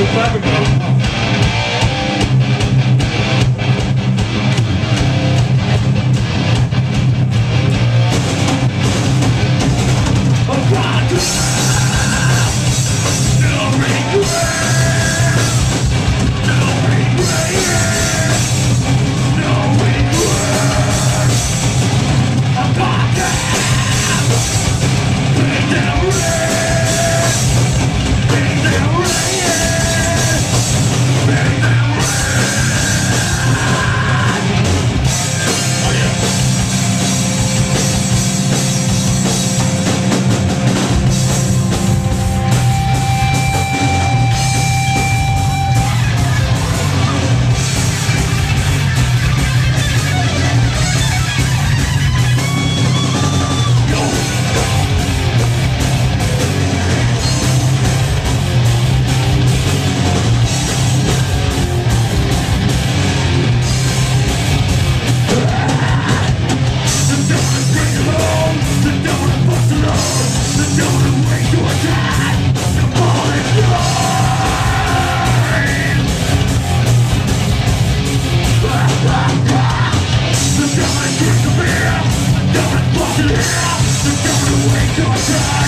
the weapon. die